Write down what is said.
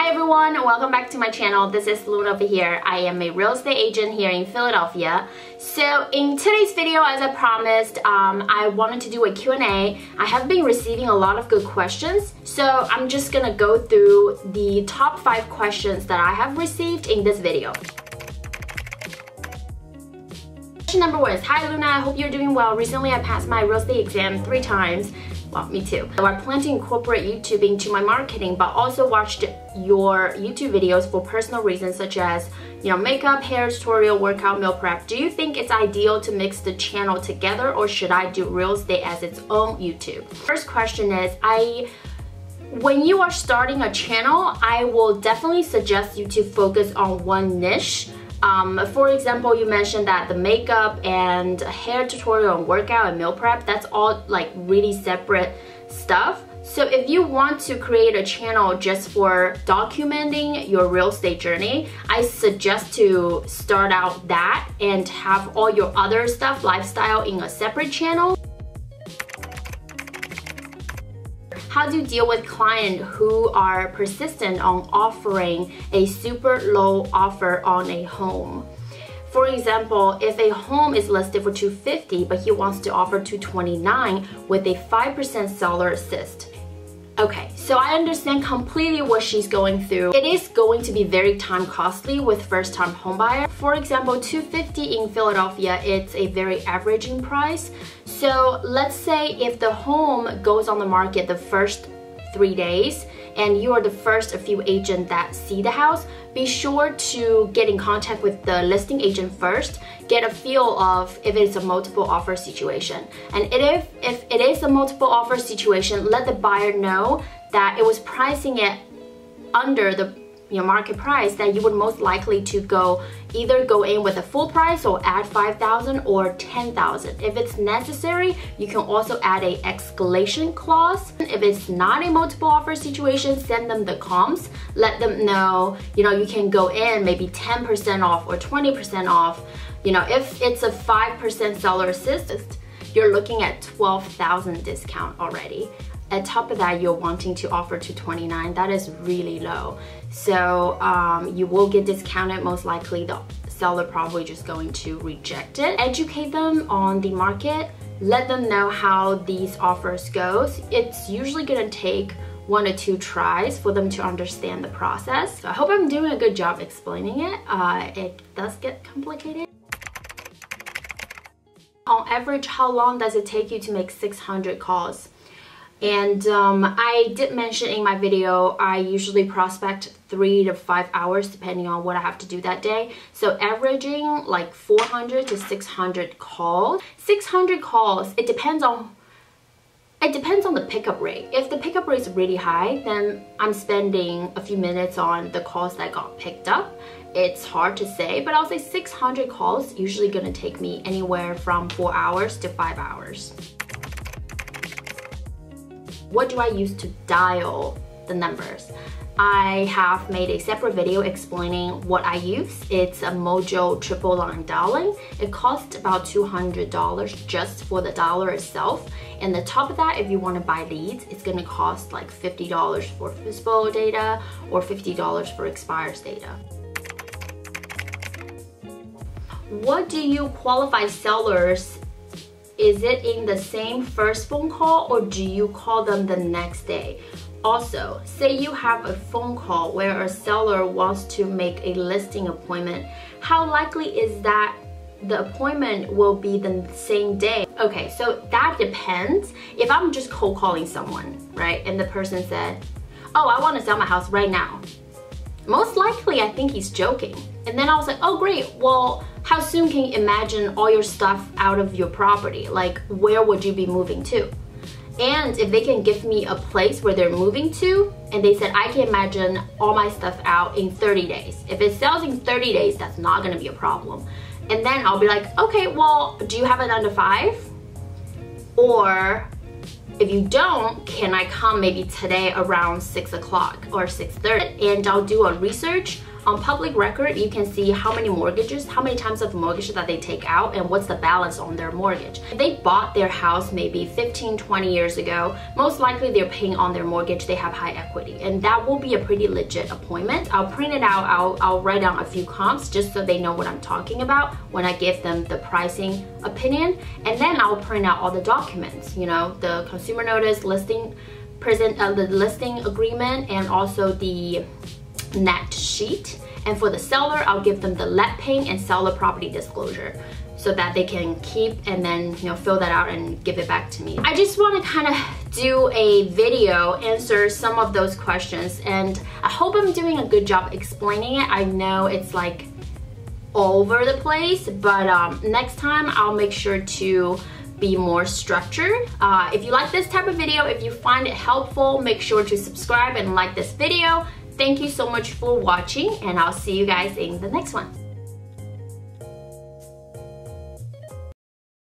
Hi everyone, welcome back to my channel. This is Luna over here. I am a real estate agent here in Philadelphia. So in today's video, as I promised, um, I wanted to do a Q&A. I have been receiving a lot of good questions, so I'm just gonna go through the top five questions that I have received in this video. Question number one is, Hi Luna, I hope you're doing well. Recently I passed my real estate exam three times. Well, me too. So I plan to incorporate YouTube into my marketing, but also watched your YouTube videos for personal reasons such as, you know, makeup, hair tutorial, workout, meal prep. Do you think it's ideal to mix the channel together or should I do real estate as its own YouTube? First question is, I when you are starting a channel, I will definitely suggest you to focus on one niche um, for example, you mentioned that the makeup and hair tutorial and workout and meal prep, that's all like really separate stuff. So if you want to create a channel just for documenting your real estate journey, I suggest to start out that and have all your other stuff, lifestyle in a separate channel. How do you deal with clients who are persistent on offering a super low offer on a home? For example, if a home is listed for 250 but he wants to offer 229 with a 5% seller assist, Okay, so I understand completely what she's going through. It is going to be very time costly with first time homebuyer. For example, 250 in Philadelphia, it's a very averaging price. So let's say if the home goes on the market the first three days and you are the first few agent that see the house, be sure to get in contact with the listing agent first, get a feel of if it's a multiple offer situation. And if, if it is a multiple offer situation, let the buyer know that it was pricing it under the your market price that you would most likely to go either go in with a full price or add 5,000 or 10,000. If it's necessary, you can also add a escalation clause. If it's not a multiple offer situation, send them the comps. Let them know, you know, you can go in maybe 10% off or 20% off. You know, if it's a 5% seller assist, you're looking at 12,000 discount already at top of that you're wanting to offer to 29 that is really low. So um, you will get discounted most likely. The seller probably just going to reject it. Educate them on the market. Let them know how these offers goes. It's usually gonna take one or two tries for them to understand the process. So I hope I'm doing a good job explaining it. Uh, it does get complicated. On average how long does it take you to make 600 calls and um, I did mention in my video, I usually prospect three to five hours depending on what I have to do that day. So averaging like 400 to 600 calls. 600 calls, it depends on it depends on the pickup rate. If the pickup rate is really high, then I'm spending a few minutes on the calls that got picked up. It's hard to say, but I'll say 600 calls usually gonna take me anywhere from four hours to five hours. What do I use to dial the numbers? I have made a separate video explaining what I use. It's a Mojo triple line dialing. It costs about $200 just for the dialer itself. And the top of that, if you want to buy leads, it's going to cost like $50 for FSBO data or $50 for expires data. What do you qualify sellers is it in the same first phone call or do you call them the next day? Also, say you have a phone call where a seller wants to make a listing appointment. How likely is that the appointment will be the same day? Okay, so that depends. If I'm just cold calling someone, right, and the person said, oh, I want to sell my house right now. Most likely, I think he's joking. And then I was like, oh great, well, how soon can you imagine all your stuff out of your property? Like, where would you be moving to? And if they can give me a place where they're moving to, and they said, I can imagine all my stuff out in 30 days. If it sells in 30 days, that's not gonna be a problem. And then I'll be like, okay, well, do you have it under five? Or if you don't, can I come maybe today around six o'clock or 6.30 and I'll do a research on public record, you can see how many mortgages, how many times of mortgage that they take out and what's the balance on their mortgage. If they bought their house maybe 15, 20 years ago, most likely they're paying on their mortgage, they have high equity. And that will be a pretty legit appointment. I'll print it out, I'll, I'll write down a few comps just so they know what I'm talking about when I give them the pricing opinion. And then I'll print out all the documents, you know, the consumer notice, listing, present uh, the listing agreement, and also the net sheet. And for the seller, I'll give them the lead paint and seller property disclosure so that they can keep and then you know fill that out and give it back to me. I just want to kind of do a video answer some of those questions and I hope I'm doing a good job explaining it. I know it's like all over the place but um, next time I'll make sure to be more structured. Uh, if you like this type of video, if you find it helpful, make sure to subscribe and like this video. Thank you so much for watching and I'll see you guys in the next one.